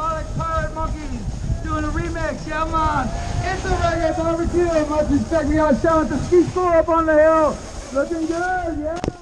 Robotic Pirate Monkeys doing a remix. Yeah, man. It's a reggae barbecue. Much respect. We got Sean the ski school up on the hill. Looking good, yeah.